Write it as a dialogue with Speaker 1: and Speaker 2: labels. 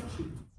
Speaker 1: Merci.